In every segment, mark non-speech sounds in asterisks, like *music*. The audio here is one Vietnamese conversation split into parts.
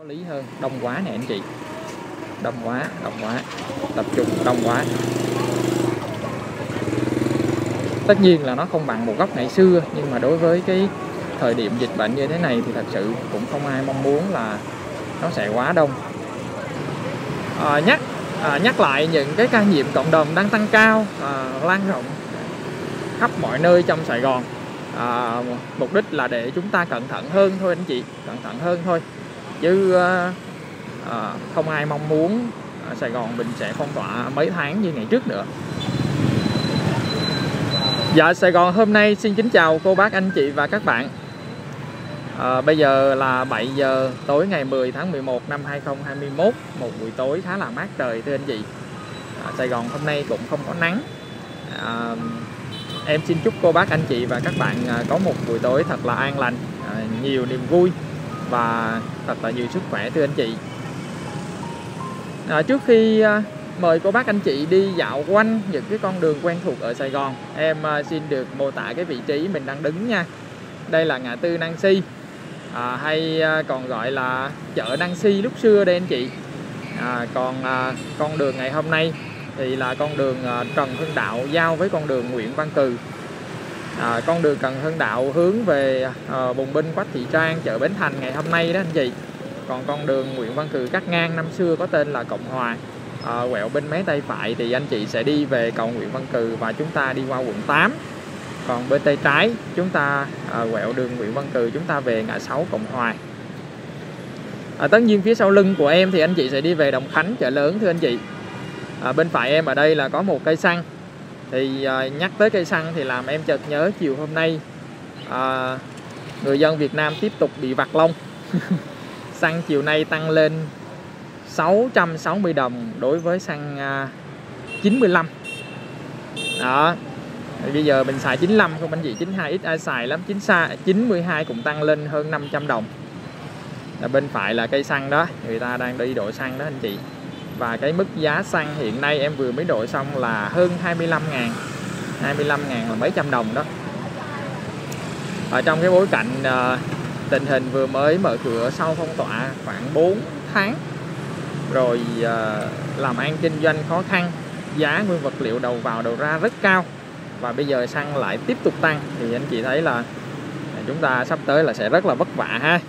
có lý hơn. Đông quá nè anh chị. Đông quá đông quá. Tập trung đông quá. Tất nhiên là nó không bằng một góc ngày xưa nhưng mà đối với cái thời điểm dịch bệnh như thế này thì thật sự cũng không ai mong muốn là nó sẽ quá đông. À, nhắc à, nhắc lại những cái ca nhiễm cộng đồng đang tăng cao à, lan rộng khắp mọi nơi trong Sài Gòn. À, mục đích là để chúng ta cẩn thận hơn thôi anh chị cẩn thận hơn thôi chứ à, không ai mong muốn ờ, Sài Gòn mình sẽ phong tỏa mấy tháng như ngày trước nữa. Dạ Sài Gòn hôm nay xin kính chào cô bác anh chị và các bạn. À, Bây giờ là 7 giờ tối ngày 10 tháng 11 năm 2021 Một buổi tối khá là mát trời thưa anh chị. À, Sài Gòn hôm nay cũng không có nắng. À, Em xin chúc cô bác anh chị và các bạn có một buổi tối thật là an lành à, Nhiều niềm vui và thật là nhiều sức khỏe thưa anh chị. À, Trước khi à, mời cô bác anh chị đi dạo quanh những cái con đường quen thuộc ở Sài Gòn em à, xin được mô tả cái vị trí mình đang đứng nha. Đây là ngã tư Nancy à, hay à, còn gọi là chợ Năng Si lúc xưa đây anh chị. À, còn à, con đường ngày hôm nay thì là con đường Trần Hưng Đạo giao với con đường Nguyễn Văn Cừ à, con đường cần Hưng Đạo hướng về ờ, à, Bùng Binh Quách Thị Trang chợ Bến Thành ngày hôm nay đó anh chị. Còn con đường Nguyễn Văn cử cắt ngang năm xưa có tên là Cộng Hòa. À, quẹo bên mé tay phải thì anh chị sẽ đi về cầu Nguyễn Văn Cừ và chúng ta đi qua quận 8 còn bên tay trái chúng ta à, quẹo đường Nguyễn Văn Cừ chúng ta về ngã 6 Cộng Hòa. À, tất nhiên phía sau lưng của em thì anh chị sẽ đi về Đồng Khánh chợ lớn thưa anh chị. À, bên phải em ở đây là có một cây xăng thì à, nhắc tới cây xăng thì làm em chợt nhớ chiều hôm nay à, người dân Việt Nam tiếp tục bị vặt lông. *laughs* Xăng chiều nay tăng lên 660 đồng đối với xăng à, 95 đó bây giờ mình xài 95 không anh chị? 92 ít ai xài lắm 94, 92 cũng tăng lên hơn 500 đồng. Là bên phải là cây xăng đó người ta đang đi đổ xăng đó anh chị và cái mức giá xăng hiện nay em vừa mới đổi xong là hơn 25 ngàn. 25 ngàn là mấy trăm đồng đó. Ở trong cái bối cảnh uh, tình hình vừa mới mở cửa sau phong tỏa khoảng 4 tháng rồi uh, làm ăn kinh doanh khó khăn giá nguyên vật liệu đầu vào đầu ra rất cao và bây giờ xăng lại tiếp tục tăng thì anh chị thấy là chúng ta sắp tới là sẽ rất là vất vả ha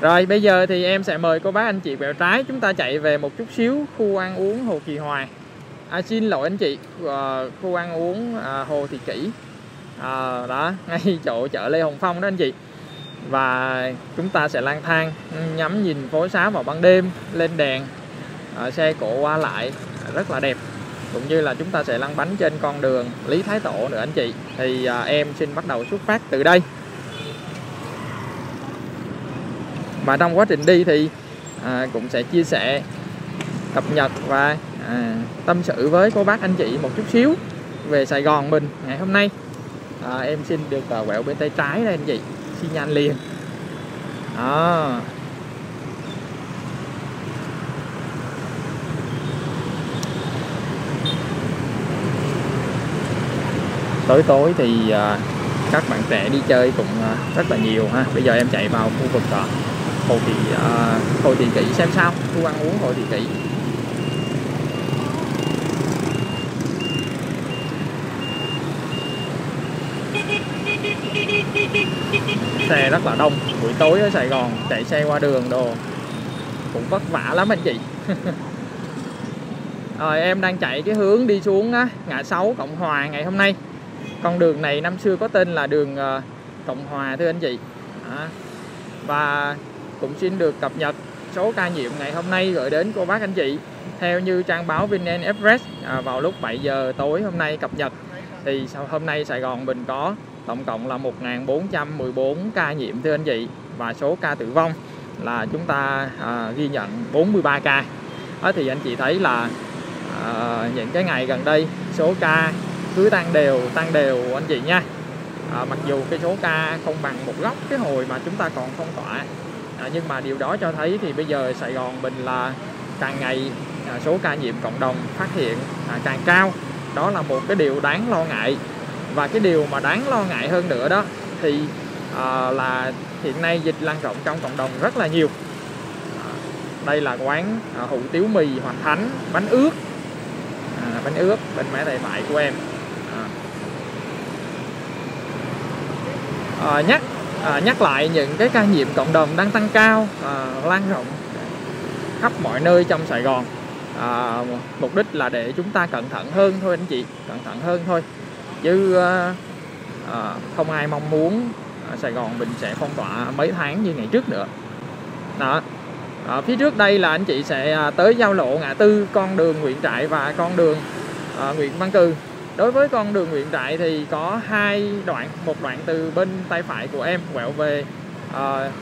rồi bây giờ thì em sẽ mời cô bác anh chị quẹo trái chúng ta chạy về một chút xíu khu ăn uống Hồ Kỳ Hoài. À, xin lỗi anh chị uh, khu ăn uống uh, Hồ Thị Kỷ. À, đó *laughs* ngay chỗ chợ Lê Hồng Phong đó anh chị. Và chúng ta sẽ lang thang nhắm nhìn phố xá vào ban đêm lên đèn uh, xe cộ qua lại rất là đẹp. Cũng như là chúng ta sẽ lăn bánh trên con đường Lý Thái Tổ nữa anh chị. Thì uh, em xin bắt đầu xuất phát từ đây. Và trong quá trình đi thì à, cũng sẽ chia sẻ cập nhật và à, tâm sự với cô bác anh chị một chút xíu về Sài Gòn mình ngày hôm nay. À, em xin được à, quẹo bên tay trái đây anh chị. Xi nhan liền. Đó. Tối tối thì à, các bạn trẻ đi chơi cũng à, rất là nhiều ha. Bây giờ em chạy vào khu vực à, hồ thị uh, hồ thị kỷ xem sao? Khu ăn uống hồ thị kỷ. Xe rất là đông. Buổi tối ở Sài Gòn chạy xe qua đường đồ. Cũng vất vả lắm anh chị. *laughs* Rồi em đang chạy cái hướng đi xuống á, ngã 6 Cộng Hòa ngày hôm nay. Con đường này năm xưa có tên là đường ờ, Cộng Hòa thưa anh chị. À, và cũng xin được cập nhật số ca nhiễm ngày hôm nay gửi đến cô bác anh chị. Theo như trang báo VNN Express à, vào lúc 7 giờ tối hôm nay cập nhật thì sau hôm nay Sài Gòn mình có tổng cộng là 1.414 ca nhiễm thưa anh chị và số ca tử vong là chúng ta à, ghi nhận 43 ca. À, thì anh chị thấy là à, những cái ngày gần đây số ca cứ tăng đều tăng đều anh chị nha. À, mặc dù cái số ca không bằng một góc cái hồi mà chúng ta còn phong tỏa à, nhưng mà điều đó cho thấy thì bây giờ Sài Gòn mình là càng ngày à, số ca nhiễm cộng đồng phát hiện à, càng cao. Đó là một cái điều đáng lo ngại. Và cái điều mà đáng lo ngại hơn nữa đó thì à, là hiện nay dịch lan rộng trong cộng đồng rất là nhiều. À, đây là quán à, hủ tiếu mì Hoàng Thánh bánh ướt. À, bánh ướt bên mé tay bại của em. À. À, nhắc à, nhắc lại những cái ca nhiễm cộng đồng đang tăng cao à, lan rộng khắp mọi nơi trong Sài Gòn. À, mục đích là để chúng ta cẩn thận hơn thôi anh chị cẩn thận hơn thôi. Chứ à, à, không ai mong muốn à, Sài Gòn mình sẽ phong tỏa mấy tháng như ngày trước nữa. Đó. Ở phía trước đây là anh chị sẽ à, tới giao lộ ngã tư con đường Nguyễn Trãi và con đường à, Nguyễn Văn Cừ đối với con đường Nguyễn Trãi thì có hai đoạn một đoạn từ bên tay phải của em quẹo về uh,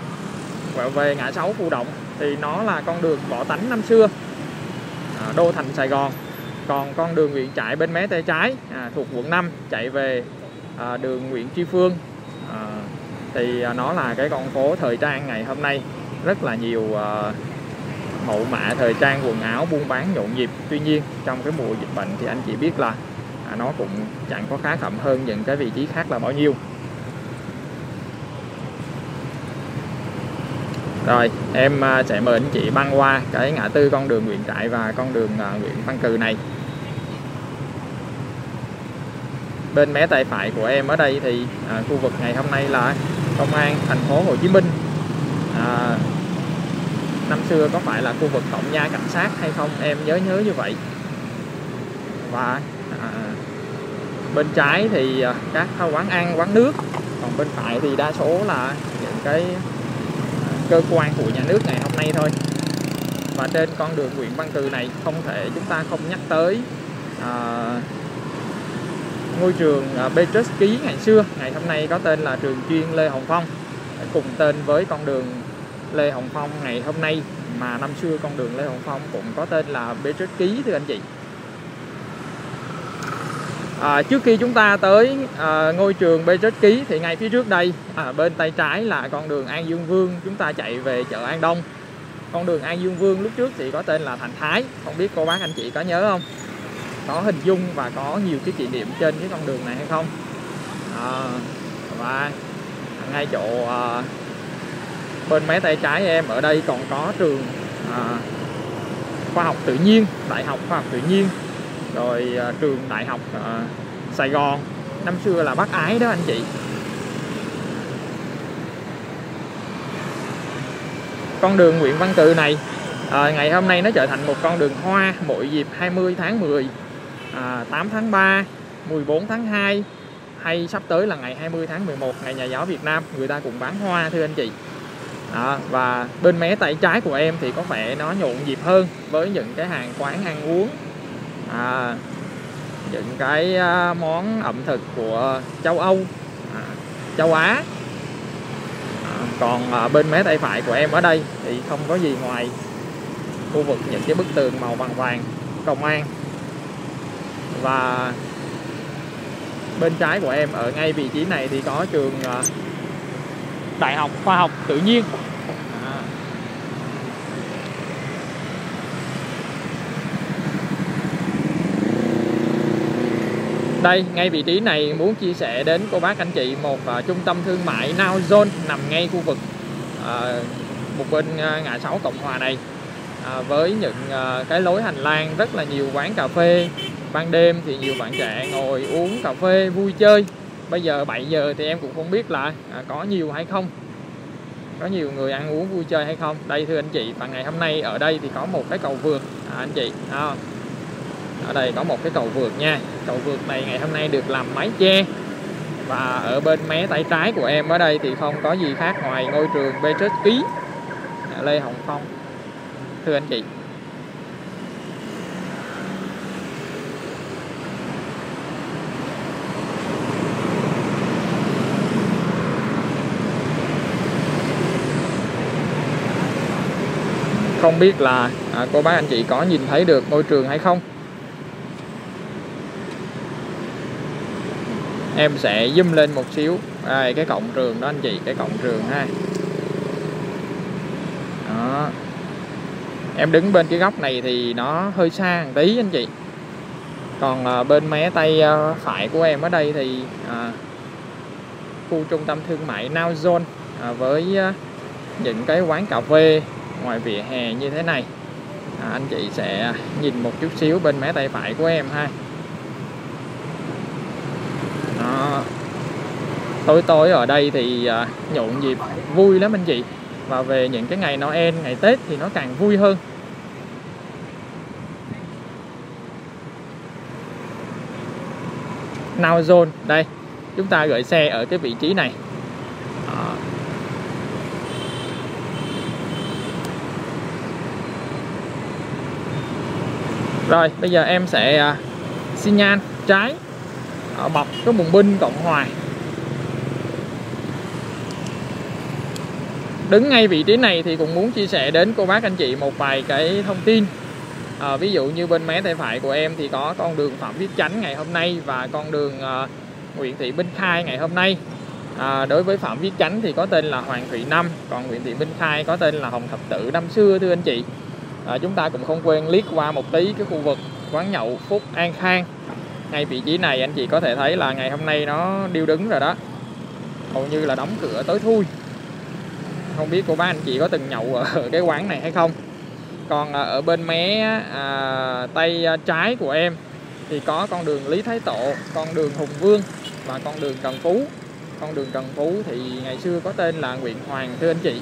quẹo về ngã sáu Phù Động. Thì nó là con đường võ tánh năm xưa uh, đô thành Sài Gòn. Còn con đường Nguyễn Trãi bên mé tay trái à, thuộc quận 5 chạy về à, đường Nguyễn Tri Phương. À, thì à, nó là cái con phố thời trang ngày hôm nay. Rất là nhiều uh, mẫu mã thời trang quần áo buôn bán nhộn nhịp. Tuy nhiên trong cái mùa dịch bệnh thì anh chị biết là nó cũng chẳng có khá khẩm hơn những cái vị trí khác là bao nhiêu. Rồi em à, sẽ mời anh chị băng qua cái ngã tư con đường Nguyễn Trãi và con đường à, Nguyễn Văn Cừ này. Bên mé tay phải của em ở đây thì à, khu vực ngày hôm nay là công an thành phố Hồ Chí Minh. À, năm xưa có phải là khu vực tổng nha cảnh sát hay không? Em nhớ nhớ như vậy. Và bên trái thì à, các quán ăn quán nước. Còn bên phải thì đa số là những cái à, cơ quan của nhà nước ngày hôm nay thôi. Và trên con đường Nguyễn Văn Cừ này không thể chúng ta không nhắc tới à, ngôi trường à, Petrus Ký ngày xưa. Ngày hôm nay có tên là trường chuyên Lê Hồng Phong. Cùng tên với con đường Lê Hồng Phong ngày hôm nay. Mà năm xưa con đường Lê Hồng Phong cũng có tên là Petrus Ký thưa anh chị à, trước khi chúng ta tới à, ngôi trường Petrus Ký thì ngay phía trước đây à, bên tay trái là con đường An Dương Vương. Chúng ta chạy về chợ An Đông. Con đường An Dương Vương lúc trước thì có tên là Thành Thái. Không biết cô bác anh chị có nhớ không? Có hình dung và có nhiều cái kỷ niệm trên cái con đường này hay không? À, và ngay chỗ à, bên mé tay trái em ở đây còn có trường à, khoa học tự nhiên đại học khoa học tự nhiên rồi à, trường đại học à, Sài Gòn. Năm xưa là bác Ái đó anh chị. Con đường Nguyễn Văn Cừ này à, ngày hôm nay nó trở thành một con đường hoa mỗi dịp 20 tháng 10 à, 8 tháng 3 14 tháng 2 hay sắp tới là ngày 20 tháng 11 ngày nhà giáo Việt Nam. Người ta cũng bán hoa thưa anh chị. Đó, và bên mé tay trái của em thì có vẻ nó nhộn nhịp hơn với những cái hàng quán ăn uống à, những cái à, món ẩm thực của châu Âu à, châu Á. À, còn à, bên mé tay phải của em ở đây thì không có gì ngoài khu vực những cái bức tường màu vàng vàng công an. Và bên trái của em ở ngay vị trí này thì có trường à, Đại học Khoa học Tự nhiên. Đây, ngay vị trí này muốn chia sẻ đến cô bác anh chị một uh, trung tâm thương mại Now Zone nằm ngay khu vực uh, một bên uh, ngã sáu Cộng Hòa này. Uh, với những uh, cái lối hành lang rất là nhiều quán cà phê. Ban đêm thì nhiều bạn trẻ ngồi uống cà phê vui chơi. Bây giờ 7 giờ thì em cũng không biết là à, có nhiều hay không. Có nhiều người ăn uống vui chơi hay không. Đây thưa anh chị và ngày hôm nay ở đây thì có một cái cầu vượt à, anh chị à, ở đây có một cái cầu vượt nha. Cầu vượt này ngày hôm nay được làm mái che. Và ở bên mé tay trái của em ở đây thì không có gì khác ngoài ngôi trường Petrus Ký Lê Hồng Phong. Thưa anh chị. Không biết là à, cô bác anh chị có nhìn thấy được ngôi trường hay không? Em sẽ zoom lên một xíu. Đây cái cổng trường đó anh chị cái cổng trường ha. Đó. Em đứng bên cái góc này thì nó hơi xa một tí anh chị. Còn à, bên mé tay à, phải của em ở đây thì à, khu trung tâm thương mại Now Zone à, với à, những cái quán cà phê ngoài vỉa hè như thế này. À, anh chị sẽ nhìn một chút xíu bên mé tay phải của em ha đó tối tối ở đây thì à, nhộn nhịp, vui lắm anh chị. Và về những cái ngày Noel, ngày Tết thì nó càng vui hơn. Now Zone đây, chúng ta gửi xe ở cái vị trí này. Đó. rồi, bây giờ em sẽ à, xin xi nhan trái ở bọc cái bùng binh cộng hòa. Đứng ngay vị trí này thì cũng muốn chia sẻ đến cô bác anh chị một vài cái thông tin. À, ví dụ như bên mé tay phải của em thì có con đường phạm viết chánh ngày hôm nay và con đường uh, nguyễn thị minh khai ngày hôm nay. À, đối với phạm viết chánh thì có tên là hoàng thụy năm còn nguyễn thị minh khai có tên là hồng thập tử năm xưa thưa anh chị. À, chúng ta cũng không quên liếc qua một tí cái khu vực quán nhậu phúc an khang. Ngay vị trí này anh chị có thể thấy là ngày hôm nay nó điêu đứng rồi đó. Hầu như là đóng cửa tối thui không biết cô bác anh chị có từng nhậu ở *laughs* cái quán này hay không. Còn à, ở bên mé à, tay à, trái của em thì có con đường Lý Thái Tổ con đường Hùng Vương và con đường Trần Phú. Con đường Trần Phú thì ngày xưa có tên là Nguyễn Hoàng thưa anh chị.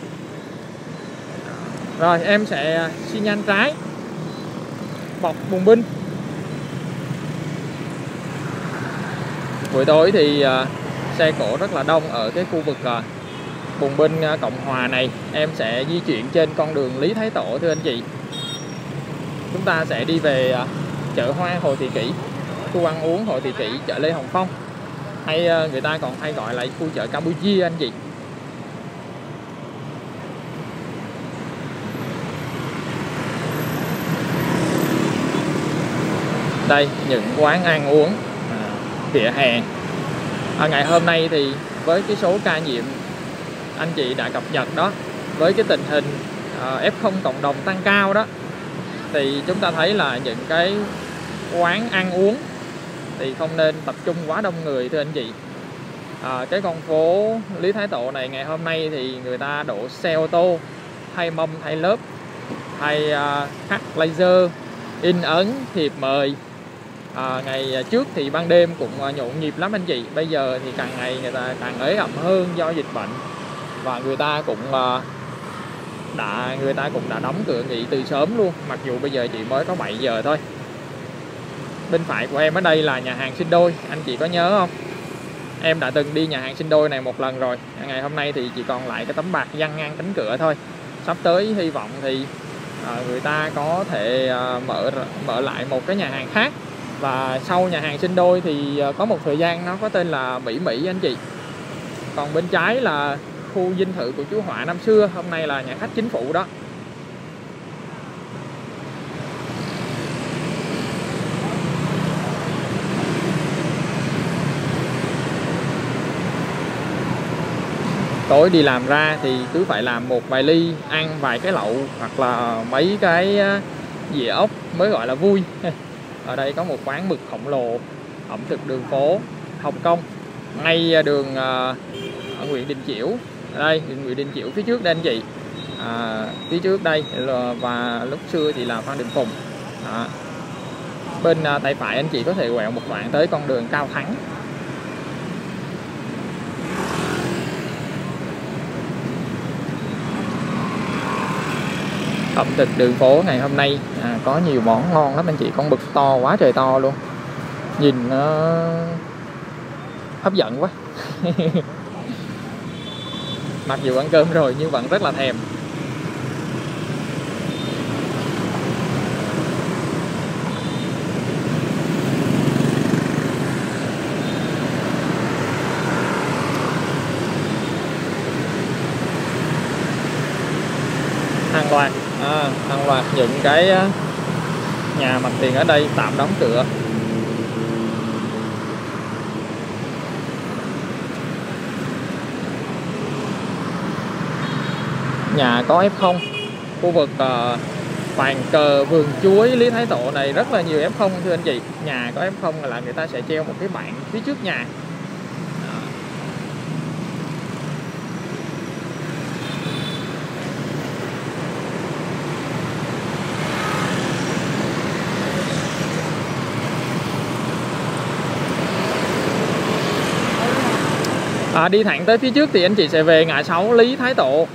Rồi em sẽ xi nhan trái. Bọc bùng binh. Buổi tối thì à, xe cổ rất là đông ở cái khu vực uh, bùng binh à, Cộng Hòa này em sẽ di chuyển trên con đường Lý Thái Tổ thưa anh chị. Chúng ta sẽ đi về à, chợ hoa Hồ Thị Kỷ khu ăn uống Hồ Thị Kỷ chợ Lê Hồng Phong. Hay à, người ta còn hay gọi là khu chợ Campuchia anh chị. Đây những quán ăn uống vỉa hè. À, ngày hôm nay thì với cái số ca nhiễm anh chị đã cập nhật đó. Với cái tình hình ờ, F0 cộng đồng tăng cao đó thì chúng ta thấy là những cái quán ăn uống thì không nên tập trung quá đông người thưa anh chị. À, cái con phố Lý Thái Tổ này ngày hôm nay thì người ta đổ xe ô tô thay mâm thay lớp thay uh, ờ, khắc laser in ấn thiệp mời. À, ngày trước thì ban đêm cũng nhộn nhịp lắm anh chị. Bây giờ thì càng ngày người ta càng ế ẩm hơn do dịch bệnh và người ta cũng ờ, đã người ta cũng đã đóng cửa nghỉ từ sớm luôn. Mặc dù bây giờ chỉ mới có 7 giờ thôi. Bên phải của em ở đây là nhà hàng sinh đôi. Anh chị có nhớ không? Em đã từng đi nhà hàng sinh đôi này một lần rồi. Ngày hôm nay thì chỉ còn lại cái tấm bạc văng ngang cánh cửa thôi. Sắp tới hy vọng thì à, người ta có thể à, mở mở lại một cái nhà hàng khác. Và sau nhà hàng sinh đôi thì có một thời gian nó có tên là Mỹ Mỹ anh chị. Còn bên trái là khu dinh thự của chú Họa năm xưa. Hôm nay là nhà khách chính phủ đó. Tối đi làm ra thì cứ phải làm một vài ly, ăn vài cái lậu hoặc là mấy cái ờ, dĩa ốc mới gọi là vui. *laughs* Ở đây có một quán mực khổng lồ, ẩm thực đường phố, Hồng Kông. Ngay ờ, đường ờ, ở Nguyễn Đình Chiểu đây Nguyễn Đình Chiểu phía trước đây anh chị. À, phía trước đây và lúc xưa thì là Phan Đình Phùng. À, bên tay phải anh chị có thể quẹo một đoạn tới con đường Cao Thắng. Ẩm thực đường phố ngày hôm nay à, có nhiều món ngon lắm anh chị. Con bực to quá trời to luôn. Nhìn nó hấp dẫn quá. *laughs* mặc dù ăn cơm rồi nhưng vẫn rất là thèm. Hàng loạt à, hàng loạt những cái à, nhà mặt tiền ở đây tạm đóng cửa. nhà có F0 khu vực ờ, uh, Hoàng Cờ Vườn Chuối Lý Thái Tổ này rất là nhiều F0 thưa anh chị. Nhà có F0 là người ta sẽ treo một cái bảng phía trước nhà. À, đi thẳng tới phía trước thì anh chị sẽ về ngã 6 Lý Thái Tổ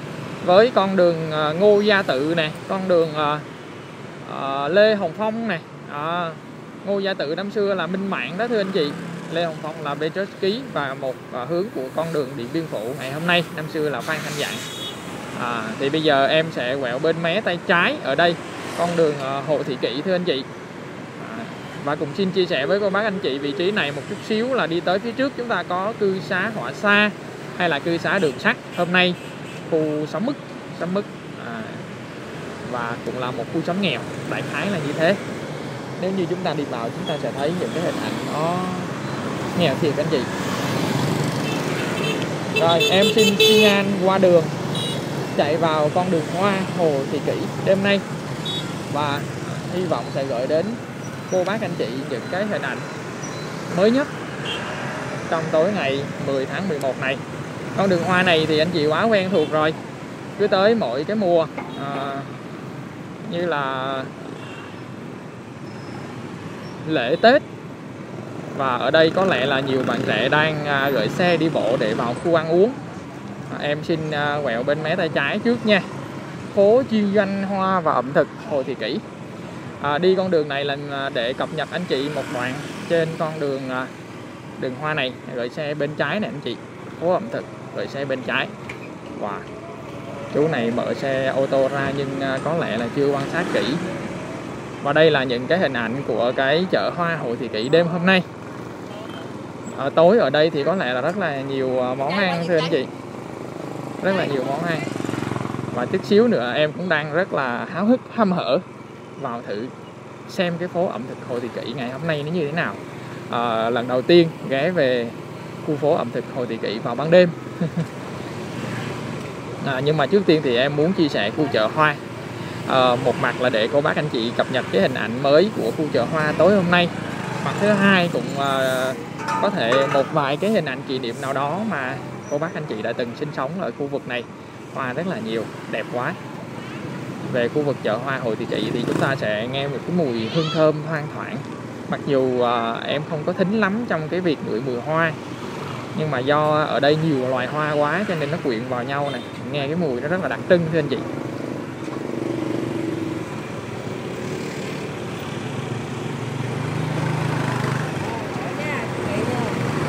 với con đường ờ, Ngô Gia Tự nè con đường ờ, ờ, Lê Hồng Phong nè. À, Ngô Gia Tự năm xưa là Minh Mạng đó thưa anh chị. Lê Hồng Phong là Petrovsky và một hướng của con đường Điện Biên Phủ. Ngày hôm nay năm xưa là Phan Thanh Dạng à, thì bây giờ em sẽ quẹo bên mé tay trái ở đây con đường Hồ Thị Kỷ thưa anh chị. À, và cũng xin chia sẻ với cô bác anh chị vị trí này một chút xíu là đi tới phía trước chúng ta có cư xá hỏa xa hay là cư xá đường sắt. Hôm nay khu sống mức sống mức à, và cũng là một khu sống nghèo đại khái là như thế. Nếu như chúng ta đi vào chúng ta sẽ thấy những cái hình ảnh nó nghèo thiệt anh chị. Rồi em xin xi nhan qua đường chạy vào con đường hoa Hồ Thị Kỷ đêm nay. Và hy vọng sẽ gửi đến cô bác anh chị những cái hình ảnh mới nhất trong tối ngày 10 tháng 11 này con đường hoa này thì anh chị quá quen thuộc rồi. Cứ tới mỗi cái mùa à, như là lễ Tết. Và ở đây có lẽ là nhiều bạn trẻ đang à, gửi xe đi bộ để vào khu ăn uống. À, em xin à, quẹo bên mé tay trái trước nha. Phố chuyên doanh hoa và ẩm thực Hồ Thị Kỷ. À, đi con đường này là à, để cập nhật anh chị một đoạn trên con đường à, đường hoa này. Gửi xe bên trái này anh chị. Phố ẩm thực gửi xe bên trái. Wow. Chú này mở xe ô tô ra nhưng à, có lẽ là chưa quan sát kỹ. Và đây là những cái hình ảnh của cái chợ hoa Hồ Thị Kỷ đêm hôm nay. Ở tối ở đây thì có lẽ là rất là nhiều à, món ăn thưa anh chị. Rất là nhiều món ăn. Và chút xíu nữa em cũng đang rất là háo hức hâm hở vào thử xem cái phố ẩm thực Hồ Thị Kỷ ngày hôm nay nó như thế nào. À, lần đầu tiên ghé về khu phố ẩm thực Hồ Thị Kỷ vào ban đêm à, nhưng mà trước tiên thì em muốn chia sẻ khu chợ hoa. À, một mặt là để cô bác anh chị cập nhật cái hình ảnh mới của khu chợ hoa tối hôm nay. Mặt thứ hai cũng à, có thể một vài cái hình ảnh kỷ niệm nào đó mà cô bác anh chị đã từng sinh sống ở khu vực này. Hoa rất là nhiều đẹp quá. Về khu vực chợ hoa Hồ Thị trị thì chúng ta sẽ nghe một cái mùi hương thơm thoang thoảng. Mặc dù à, em không có thính lắm trong cái việc ngửi mùi hoa nhưng mà do ở đây nhiều loài hoa quá cho nên nó quyện vào nhau này. Nghe cái mùi nó rất là đặc trưng thưa anh chị.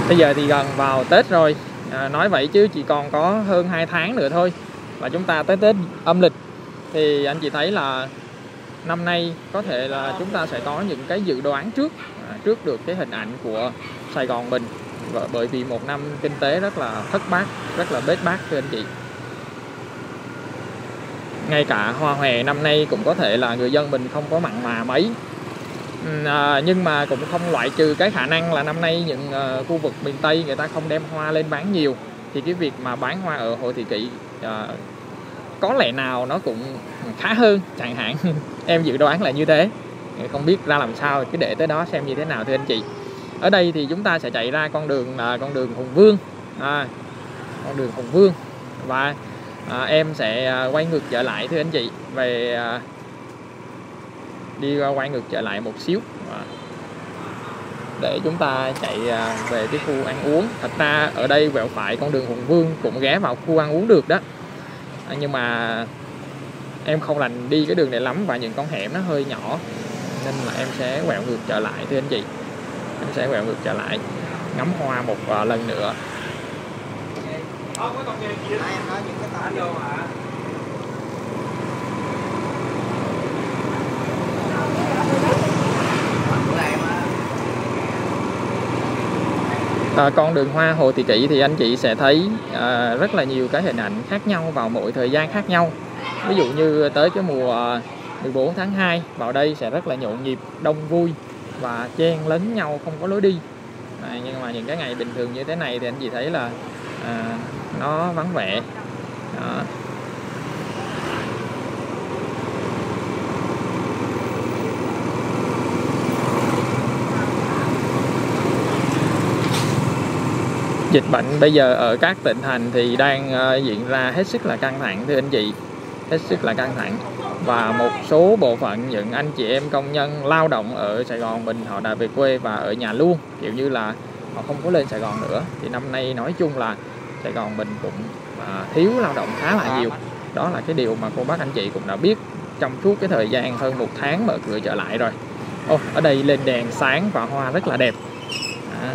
Bây giờ thì gần vào Tết rồi. À, nói vậy chứ chỉ còn có hơn 2 tháng nữa thôi và chúng ta tới Tết âm lịch. Thì anh chị thấy là năm nay có thể là chúng ta sẽ có những cái dự đoán trước à, trước được cái hình ảnh của Sài Gòn mình và bởi vì một năm kinh tế rất là thất bát rất là bết bát thưa anh chị. Ngay cả hoa hòe năm nay cũng có thể là người dân mình không có mặn mà mấy. À, nhưng mà cũng không loại trừ cái khả năng là năm nay những uh, khu vực miền Tây người ta không đem hoa lên bán nhiều. Thì cái việc mà bán hoa ở hội Thị Kỷ uh, ờ, có lẽ nào nó cũng khá hơn chẳng hạn. *laughs* Em dự đoán là như thế. Không biết ra làm sao cứ để tới đó xem như thế nào thưa anh chị ở đây thì chúng ta sẽ chạy ra con đường là con đường Hùng Vương. À, con đường Hùng Vương. Và à, em sẽ à, quay ngược trở lại thưa anh chị về à, đi quay ngược trở lại một xíu. À, để chúng ta chạy à, về cái khu ăn uống. Thật ra ở đây quẹo phải con đường Hùng Vương cũng ghé vào khu ăn uống được đó. À, nhưng mà em không lành đi cái đường này lắm và những con hẻm nó hơi nhỏ nên là em sẽ quẹo ngược trở lại thưa anh chị em sẽ quẹo ngược trở lại. Ngắm hoa một uh, lần nữa. À, con đường hoa Hồ Thị Kỷ thì anh chị sẽ thấy à, rất là nhiều cái hình ảnh khác nhau vào mỗi thời gian khác nhau. Ví dụ như tới cái mùa 14 tháng 2 vào đây sẽ rất là nhộn nhịp đông vui và chen lấn nhau không có lối đi. À, nhưng mà những cái ngày bình thường như thế này thì anh chị thấy là à, nó vắng vẻ. Đó. dịch bệnh bây giờ ở các tỉnh thành thì đang uh, diễn ra hết sức là căng thẳng thưa anh chị hết sức là căng thẳng. Và một số bộ phận những anh chị em công nhân lao động ở Sài Gòn mình họ đã về quê và ở nhà luôn. Kiểu như là họ không có lên Sài Gòn nữa. Thì năm nay nói chung là Sài Gòn mình cũng à, thiếu lao động khá là nhiều. Đó là cái điều mà cô bác anh chị cũng đã biết trong suốt cái thời gian hơn một tháng mở cửa trở lại rồi. Ô, ở đây lên đèn sáng và hoa rất là đẹp. À.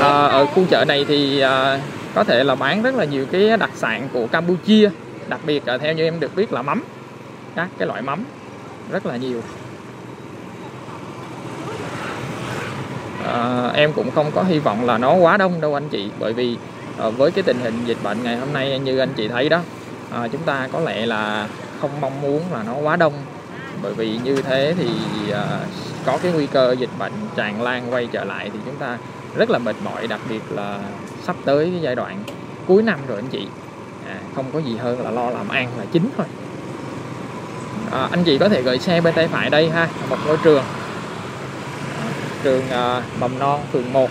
À, ở khu chợ này thì à, có thể là bán rất là nhiều cái đặc sản của Campuchia đặc biệt là theo như em được biết là mắm các cái loại mắm rất là nhiều. À, em cũng không có hy vọng là nó quá đông đâu anh chị bởi vì à, với cái tình hình dịch bệnh ngày hôm nay như anh chị thấy đó à, chúng ta có lẽ là không mong muốn là nó quá đông. Bởi vì như thế thì à, có cái nguy cơ dịch bệnh tràn lan quay trở lại thì chúng ta rất là mệt mỏi đặc biệt là sắp tới cái giai đoạn cuối năm rồi anh chị. À, không có gì hơn là lo làm ăn là chính thôi. À, anh chị có thể gửi xe bên tay phải đây ha một ngôi trường. À, trường à, mầm non phường 1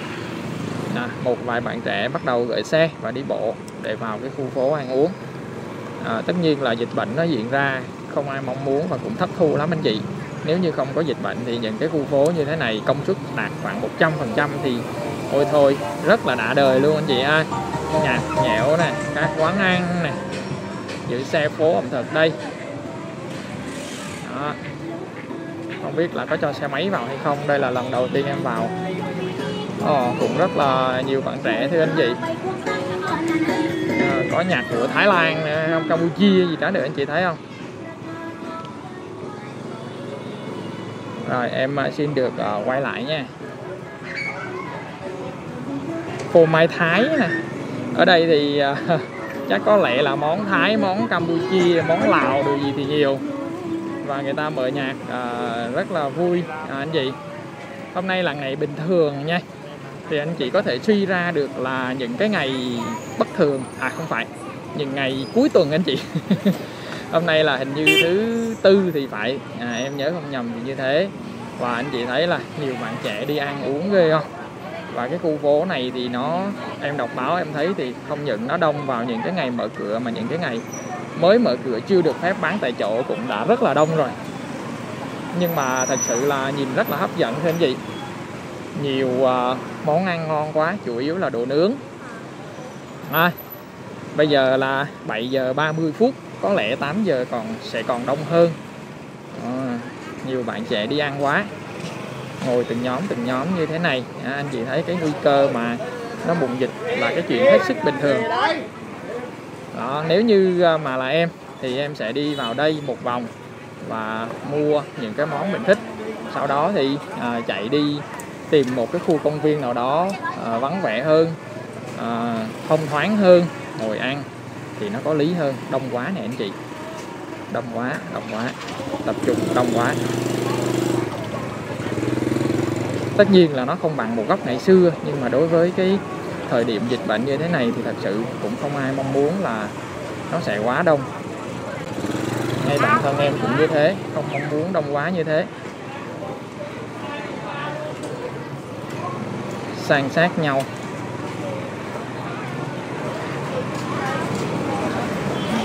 à, một vài bạn trẻ bắt đầu gửi xe và đi bộ để vào cái khu phố ăn uống. À, tất nhiên là dịch bệnh nó diễn ra không ai mong muốn và cũng thất thu lắm anh chị. Nếu như không có dịch bệnh thì những cái khu phố như thế này công suất đạt khoảng 100% thì ôi thôi rất là đã đời luôn anh chị ơi. Nhạc nhẽo nè các quán ăn nè giữ xe phố ẩm thực đây. Đó. không biết là có cho xe máy vào hay không đây là lần đầu tiên em vào. Ồ, cũng rất là nhiều bạn trẻ thưa anh chị. À, có nhạc của Thái Lan không Campuchia gì đó được anh chị thấy không? Rồi em à, xin được uh, quay lại nha phô mai Thái nè ở đây thì uh, *laughs* chắc có lẽ là món Thái món Campuchia món Lào đồ gì thì nhiều. Và người ta mở nhạc uh, rất là vui. À, anh chị hôm nay là ngày bình thường nha. Thì anh chị có thể suy ra được là những cái ngày bất thường. À không phải. Những ngày cuối tuần anh chị. *laughs* Hôm nay là hình như thứ tư thì phải. À, em nhớ không nhầm thì như thế. Và anh chị thấy là nhiều bạn trẻ đi ăn uống ghê không? Và cái khu phố này thì nó em đọc báo em thấy thì không những nó đông vào những cái ngày mở cửa mà những cái ngày mới mở cửa chưa được phép bán tại chỗ cũng đã rất là đông rồi. Nhưng mà thật sự là nhìn rất là hấp dẫn thêm gì? Nhiều uh, món ăn ngon quá chủ yếu là đồ nướng. À, bây giờ là 7 giờ 30 phút có lẽ 8 giờ còn sẽ còn đông hơn. À, nhiều bạn trẻ đi ăn quá ngồi từng nhóm từng nhóm như thế này. À, anh chị thấy cái nguy cơ mà nó bùng dịch là cái chuyện hết sức bình thường. Đó nếu như à, mà là em thì em sẽ đi vào đây một vòng và mua những cái món mình thích. Sau đó thì à, chạy đi tìm một cái khu công viên nào đó à, vắng vẻ hơn à, thông thoáng hơn ngồi ăn thì nó có lý hơn. Đông quá nè anh chị. Đông quá đông quá. Tập trung đông quá tất nhiên là nó không bằng một góc ngày xưa nhưng mà đối với cái thời điểm dịch bệnh như thế này thì thật sự cũng không ai mong muốn là nó sẽ quá đông. Ngay bản thân em cũng như thế không mong muốn đông quá như thế. San sát nhau.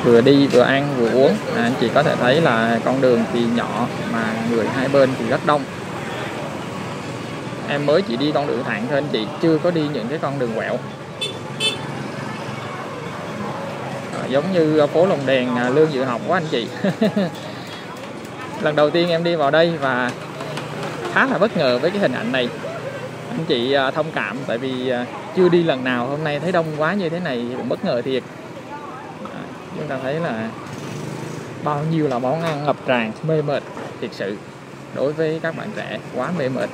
Vừa đi vừa ăn vừa uống. À, anh chị có thể thấy là con đường thì nhỏ mà người hai bên thì rất đông em mới chỉ đi con đường thẳng thôi anh chị chưa có đi những cái con đường quẹo. À, giống như phố lồng đèn à, lương dự học quá anh chị. *laughs* Lần đầu tiên em đi vào đây và khá là bất ngờ với cái hình ảnh này. Anh chị à, thông cảm tại vì à, chưa đi lần nào hôm nay thấy đông quá như thế này cũng bất ngờ thiệt. À, chúng ta thấy là bao nhiêu là món ăn ngập tràn mê mệt thiệt sự. Đối với các bạn trẻ quá mê mệt.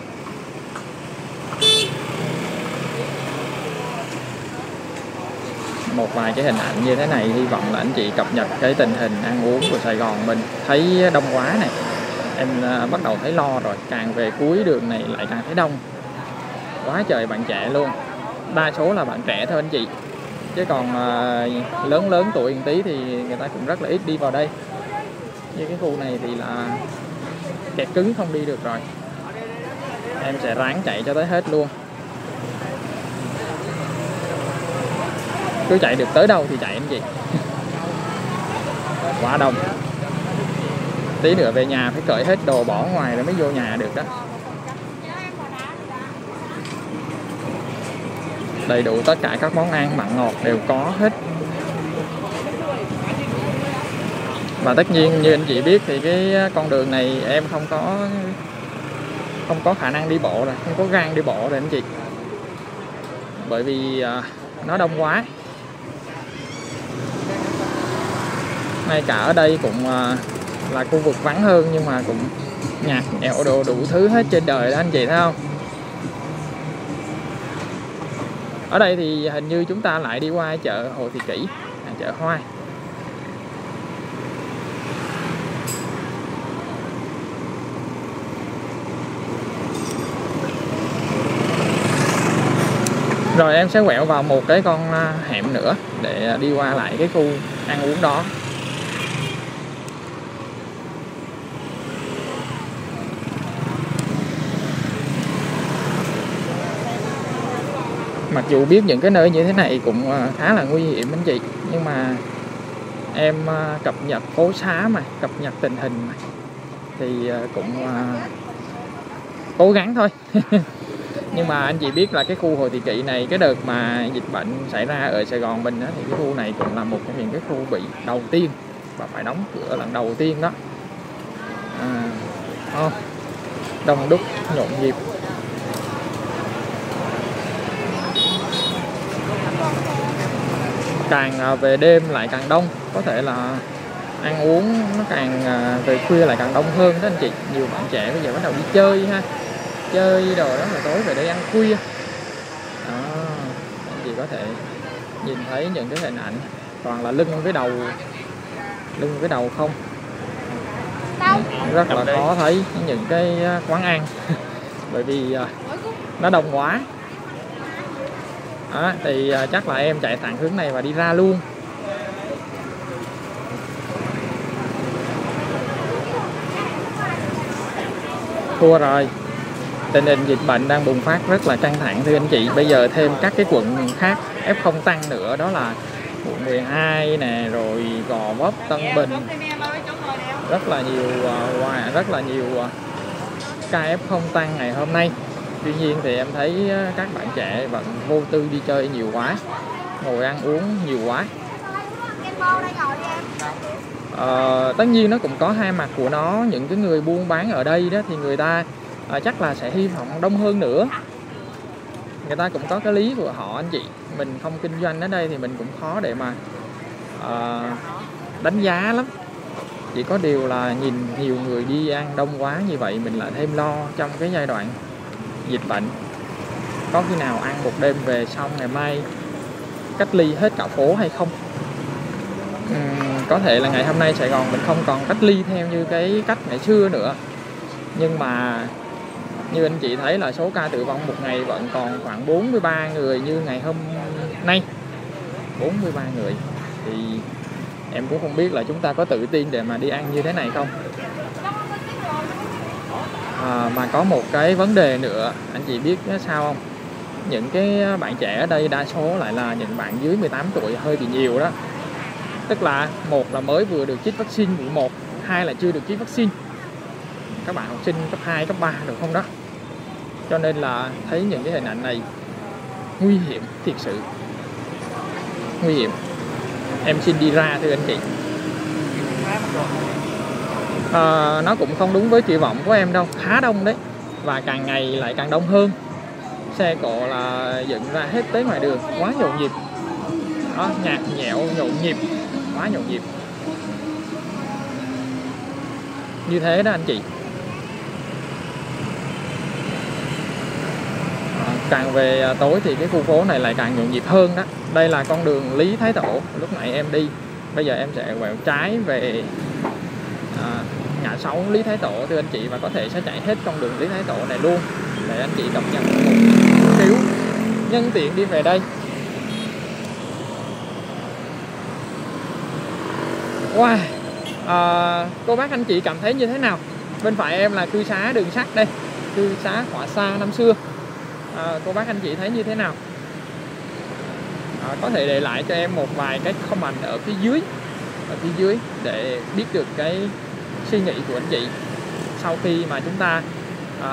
Một vài cái hình ảnh như thế này hy vọng là anh chị cập nhật cái tình hình ăn uống của Sài Gòn mình. Thấy đông quá này. Em à, bắt đầu thấy lo rồi. Càng về cuối đường này lại càng thấy đông. Quá trời bạn trẻ luôn. Đa số là bạn trẻ thôi anh chị. Chứ còn uh, lớn lớn tuổi một tí thì người ta cũng rất là ít đi vào đây. Như cái khu này thì là kẹt cứng không đi được rồi. Em sẽ ráng chạy cho tới hết luôn. Cứ chạy được tới đâu thì chạy anh chị quá đông. Tí nữa về nhà phải cởi hết đồ bỏ ngoài rồi mới vô nhà được đó. Đầy đủ tất cả các món ăn, mặn ngọt đều có hết. Và tất nhiên như anh chị biết thì cái con đường này em không có không có khả năng đi bộ rồi, không có gan đi bộ rồi anh chị. Bởi vì à, nó đông quá. Ngay cả ở đây cũng à, là khu vực vắng hơn nhưng mà cũng nhạc nhẽo đồ đủ thứ hết trên đời đó anh chị thấy không? Ở đây thì hình như chúng ta lại đi qua chợ Hồ Thị Kỷ à, chợ Hoa. Rồi em sẽ quẹo vào một cái con à, hẻm nữa để đi qua lại cái khu ăn uống đó. Mặc dù biết những cái nơi như thế này cũng ờ, khá là nguy hiểm anh chị nhưng mà em ờ, cập nhật phố xá mà cập nhật tình hình mà. Thì ờ, cũng cố gắng thôi. *laughs* Nhưng mà anh chị biết là cái khu Hồ Thị Kỵ này cái đợt mà dịch bệnh xảy ra ở Sài Gòn mình đó, thì cái khu này cũng là một trong những cái khu bị đầu tiên và phải đóng cửa lần đầu tiên đó. À, oh, đông đúc nhộn nhịp. Càng à, về đêm lại càng đông. Có thể là ăn uống nó càng à, về khuya lại càng đông hơn. Đó anh chị nhiều bạn trẻ bây giờ bắt đầu đi chơi ha. Chơi đồ đó là tối về đây ăn khuya. Đó anh chị có thể nhìn thấy những cái hình ảnh. Toàn là lưng với đầu lưng với đầu không? Rất là khó thấy những cái à, quán ăn. *laughs* Bởi vì nó đông quá đó, thì à, chắc là em chạy thẳng hướng này và đi ra luôn. Thua rồi. Tình hình dịch bệnh đang bùng phát rất là căng thẳng thưa anh chị. Bây giờ thêm các cái quận khác F0 tăng nữa đó là quận 12 nè rồi Gò Vấp Tân Bình. rất là nhiều uh, rất là nhiều uh, ca F0 tăng ngày hôm nay tuy nhiên thì em thấy ờ, các bạn trẻ vẫn vô tư đi chơi nhiều quá ngồi ăn uống nhiều quá. À, tất nhiên nó cũng có hai mặt của nó những cái người buôn bán ở đây đó thì người ta à, chắc là sẽ hy vọng đông hơn nữa. Người ta cũng có cái lý của họ anh chị. Mình không kinh doanh ở đây thì mình cũng khó để mà à, đánh giá lắm. Chỉ có điều là nhìn nhiều người đi ăn đông quá như vậy mình lại thêm lo trong cái giai đoạn dịch bệnh. Có khi nào ăn một đêm về xong ngày mai cách ly hết cả phố hay không? Uhm, có thể là ngày hôm nay Sài Gòn mình không còn cách ly theo như cái cách ngày xưa nữa. Nhưng mà như anh chị thấy là số ca tử vong một ngày vẫn còn khoảng 43 người như ngày hôm nay. 43 người. Thì em cũng không biết là chúng ta có tự tin để mà đi ăn như thế này không? À, mà có một cái vấn đề nữa anh chị biết sao không? Những cái bạn trẻ ở đây đa số lại là những bạn dưới 18 tuổi hơi bị nhiều đó. Tức là một là mới vừa được chích vaccine mũi một hai là chưa được chích vaccine. Các bạn học sinh cấp 2, cấp 3 được không đó? Cho nên là thấy những cái hình ảnh này nguy hiểm thiệt sự. Nguy hiểm. Em xin đi ra thưa anh chị à, nó cũng không đúng với kỳ vọng của em đâu khá đông đấy. Và càng ngày lại càng đông hơn. Xe cộ là dựng ra hết tới ngoài đường quá nhộn nhịp. Đó nhạc nhẽo nhộn nhịp quá nhộn nhịp. Như thế đó anh chị. Ờ, càng về à, tối thì cái khu phố này lại càng nhộn nhịp hơn đó. Đây là con đường Lý Thái Tổ. Lúc nãy em đi bây giờ em sẽ quẹo trái về ngã Lý Thái Tổ thưa anh chị và có thể sẽ chạy hết con đường Lý Thái Tổ này luôn. Để anh chị cập nhật một xíu nhân tiện đi về đây. Wow à, cô bác anh chị cảm thấy như thế nào? Bên phải em là cư xá đường sắt đây cư xá hỏa xa năm xưa. À, cô bác anh chị thấy như thế nào? À, có thể để lại cho em một vài cái comment ở phía dưới ở phía dưới để biết được cái suy nghĩ của anh chị sau khi mà chúng ta à,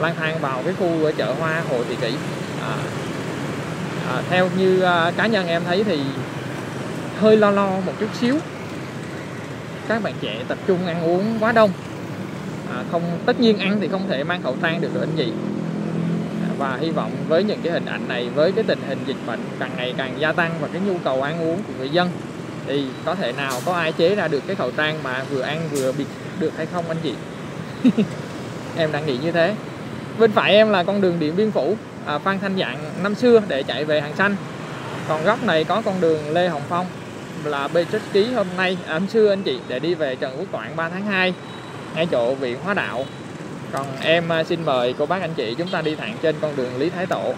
lang thang vào cái khu chợ hoa Hồ Thị Kỷ. À, à, theo như à, cá nhân em thấy thì hơi lo lo một chút xíu. Các bạn trẻ tập trung ăn uống quá đông. À, không tất nhiên ăn thì không thể mang khẩu trang được rồi anh chị. À, và hy vọng với những cái hình ảnh này với cái tình hình dịch bệnh càng ngày càng gia tăng và cái nhu cầu ăn uống của người dân thì có thể nào có ai chế ra được cái khẩu trang mà vừa ăn vừa bịt được hay không anh chị? *laughs* Em đang nghĩ như thế. Bên phải em là con đường điện biên phủ à, phan thanh dạng năm xưa để chạy về hàng xanh. Còn góc này có con đường lê hồng phong là bê trích ký hôm nay à, hôm xưa anh chị để đi về trần quốc toản 3 tháng 2 ngay chỗ viện hóa đạo. Còn em à, xin mời cô bác anh chị chúng ta đi thẳng trên con đường lý thái tổ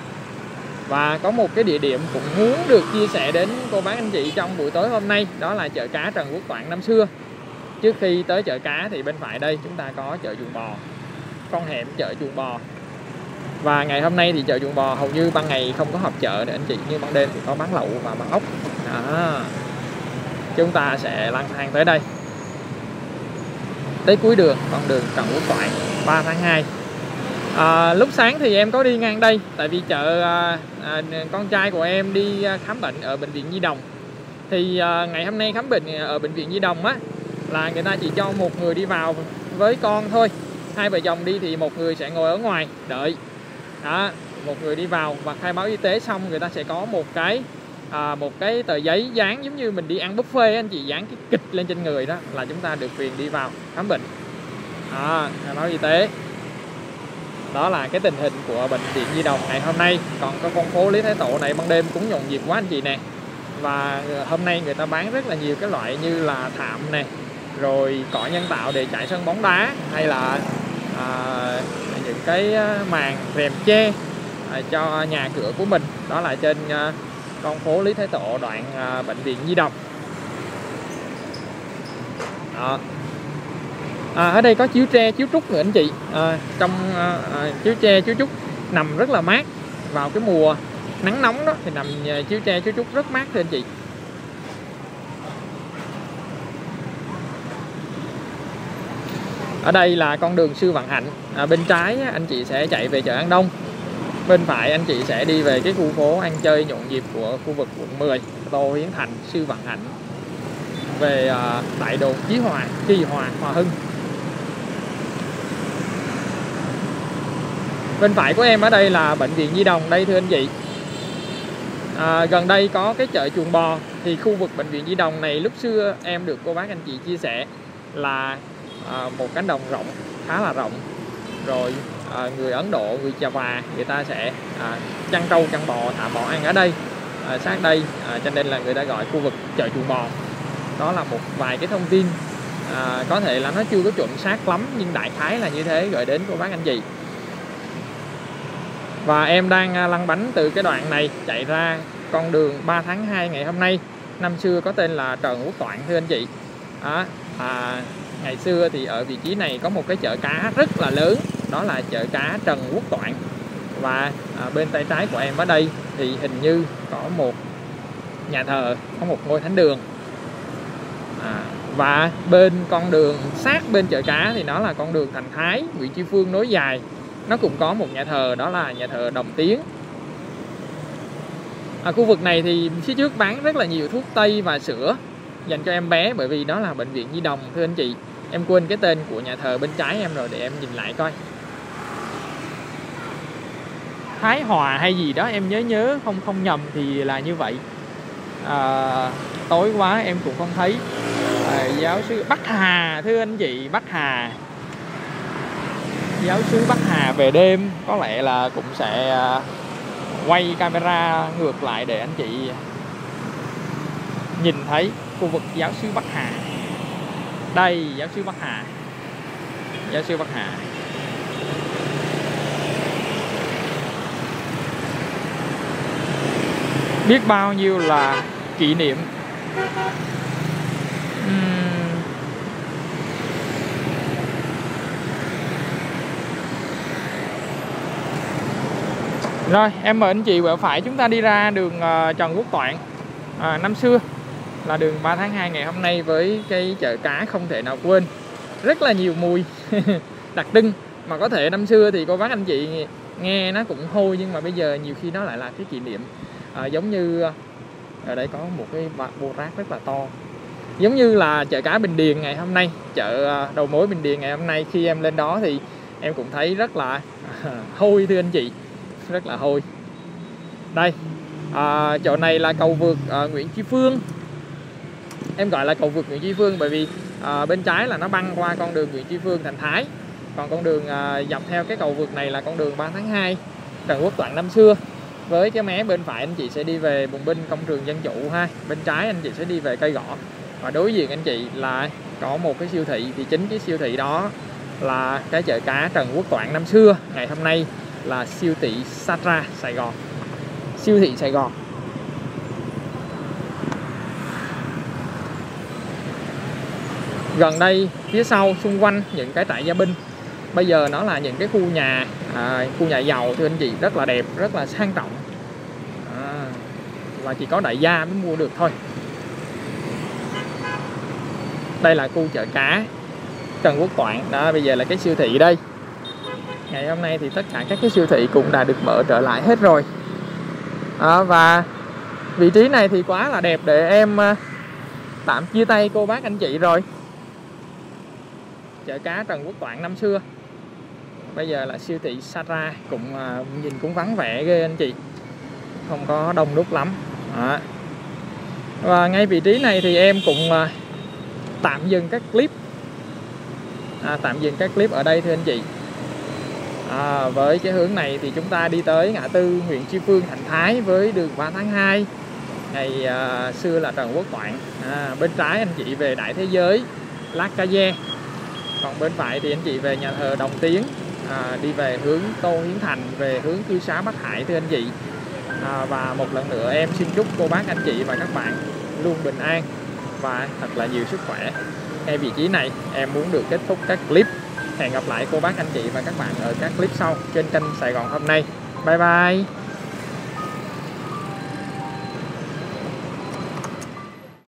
và có một cái địa điểm cũng muốn được chia sẻ đến cô bác anh chị trong buổi tối hôm nay đó là chợ cá Trần Quốc Toản năm xưa. Trước khi tới chợ cá thì bên phải đây chúng ta có chợ chuồng bò con hẻm chợ chuồng bò. Và ngày hôm nay thì chợ chuồng bò hầu như ban ngày không có họp chợ để anh chị nhưng ban đêm thì có bán lẩu và bán ốc. Đó. chúng ta sẽ lang thang tới đây. Tới cuối đường con đường Trần Quốc Toản 3 tháng 2 à, lúc sáng thì em có đi ngang đây tại vì chợ à, à, con trai của em đi à, khám bệnh ở bệnh viện Nhi Đồng. Thì à, ngày hôm nay khám bệnh à, ở bệnh viện Nhi Đồng á là người ta chỉ cho một người đi vào với con thôi. Hai vợ chồng đi thì một người sẽ ngồi ở ngoài đợi. Đó một người đi vào và khai báo y tế xong người ta sẽ có một cái à, một cái tờ giấy dán giống như mình đi ăn buffet anh chị dán cái kịch lên trên người đó là chúng ta được quyền đi vào khám bệnh. À, khai báo y tế đó là cái tình hình của bệnh viện Di Đồng ngày hôm nay. Còn có con phố Lý Thái Tổ này ban đêm cũng nhộn nhịp quá anh chị nè. Và ờ, hôm nay người ta bán rất là nhiều cái loại như là thảm nè rồi cỏ nhân tạo để chạy sân bóng đá hay là à, những cái ờ, màn rèm che à, cho nhà cửa của mình. Đó là trên à, con phố Lý Thái Tổ đoạn à, bệnh viện Di Đồng. Đó à, ở đây có chiếu tre chiếu trúc nữa anh chị. À, trong à, à, chiếu tre chiếu trúc nằm rất là mát vào cái mùa nắng nóng đó thì nằm chiếu tre chiếu trúc rất mát thưa anh chị. Ở đây là con đường sư vạn hạnh. À, bên trái anh chị sẽ chạy về chợ an đông. Bên phải anh chị sẽ đi về cái khu phố ăn chơi nhộn nhịp của khu vực quận 10 tô hiến thành sư vạn hạnh. Về à, đại đồ chí hòa kỳ hòa hòa hưng. Bên phải của em ở đây là bệnh viện Nhi Đồng đây thưa anh chị. À, gần đây có cái chợ chuồng bò thì khu vực bệnh viện Nhi Đồng này lúc xưa em được cô bác anh chị chia sẻ là à, một cánh đồng rộng khá là rộng. Rồi à, người Ấn Độ người Chà Và người ta sẽ à, chăn trâu chăn bò thả bò ăn ở đây. À, sát đây à, cho nên là người ta gọi khu vực chợ chuồng bò. Đó là một vài cái thông tin à, có thể là nó chưa có chuẩn xác lắm nhưng đại khái là như thế gửi đến cô bác anh chị và em đang à, lăn bánh từ cái đoạn này chạy ra con đường 3 tháng 2 ngày hôm nay. Năm xưa có tên là Trần Quốc Toản thưa anh chị. Đó, à, ngày xưa thì ở vị trí này có một cái chợ cá rất là lớn đó là chợ cá Trần Quốc Toản và à, bên tay trái của em ở đây thì hình như có một nhà thờ có một ngôi thánh đường. À, và bên con đường sát bên chợ cá thì nó là con đường Thành Thái Nguyễn Chi Phương nối dài nó cũng có một nhà thờ đó là nhà thờ Đồng Tiến. Ở khu vực này thì phía trước bán rất là nhiều thuốc tây và sữa dành cho em bé bởi vì đó là bệnh viện Nhi Đồng. Thưa anh chị em quên cái tên của nhà thờ bên trái em rồi để em nhìn lại coi. Thái Hòa hay gì đó em nhớ nhớ không không nhầm thì là như vậy. À, tối quá em cũng không thấy. À, giáo sư Bắc Hà thưa anh chị Bắc Hà giáo sứ Bắc Hà về đêm, có lẽ là cũng sẽ à, quay camera ngược lại để anh chị nhìn thấy khu vực giáo sứ Bắc Hà. Đây, giáo sứ Bắc Hà. Giáo sứ Bắc Hà. Biết bao nhiêu là kỷ niệm. Rồi em mời anh chị quẹo phải chúng ta đi ra đường uh, Trần Quốc Toạn. À, Năm xưa là đường 3 tháng 2 ngày hôm nay với cái chợ cá không thể nào quên. Rất là nhiều mùi *laughs* đặc trưng. Mà có thể năm xưa thì cô bác anh chị nghe nó cũng hôi nhưng mà bây giờ nhiều khi nó lại là cái kỷ niệm. À, giống như ờ, ở đây có một cái bộ rác rất là to. Giống như là chợ cá Bình Điền ngày hôm nay chợ ờ, đầu mối Bình Điền ngày hôm nay. Khi em lên đó thì em cũng thấy rất là *laughs* hôi thưa anh chị rất là hôi. Đây à, chỗ này là cầu vượt à, Nguyễn Chí Phương. Em gọi là cầu vượt Nguyễn Chí Phương bởi vì à, bên trái là nó băng qua con đường Nguyễn Chí Phương Thành Thái. Còn con đường à, dọc theo cái cầu vượt này là con đường 3 tháng 2 Trần Quốc Toản năm xưa. Với cái mé bên phải anh chị sẽ đi về bùng binh công trường dân chủ ha. Bên trái anh chị sẽ đi về cây gõ. Và đối diện anh chị là có một cái siêu thị. Thì chính cái siêu thị đó là cái chợ cá Trần Quốc Toản năm xưa. Ngày hôm nay là siêu thị Satra Sài Gòn. Siêu thị Sài Gòn. Gần đây phía sau xung quanh những cái trại gia binh. Bây giờ nó là những cái khu nhà à, khu nhà giàu thưa anh chị rất là đẹp rất là sang trọng. À, và chỉ có đại gia mới mua được thôi. Đây là khu chợ cá Trần Quốc Toản đó bây giờ là cái siêu thị đây ngày hôm nay thì tất cả các cái siêu thị cũng đã được mở trở lại hết rồi. À, và vị trí này thì quá là đẹp để em à, tạm chia tay cô bác anh chị rồi. Chợ cá Trần Quốc Toản năm xưa. Bây giờ là siêu thị Sara cũng à, nhìn cũng vắng vẻ ghê anh chị. Không có đông đúc lắm. À. và ngay vị trí này thì em cũng à, tạm dừng các clip. À, tạm dừng các clip ở đây thưa anh chị à, với cái hướng này thì chúng ta đi tới ngã tư huyện Chi Phương Thành Thái với đường 3 tháng 2 ngày à, xưa là Trần Quốc Toản à, bên trái anh chị về Đại Thế Giới Lát Ca Gia còn bên phải thì anh chị về nhà thờ Đồng Tiến. À, đi về hướng Tô Hiến Thành về hướng cư xá Bắc Hải thưa anh chị. À, và một lần nữa em xin chúc cô bác anh chị và các bạn luôn bình an và thật là nhiều sức khỏe. Ngay vị trí này em muốn được kết thúc các clip hẹn gặp lại cô bác, anh chị và các bạn ở các clip sau trên kênh Sài Gòn hôm nay. Bye bye.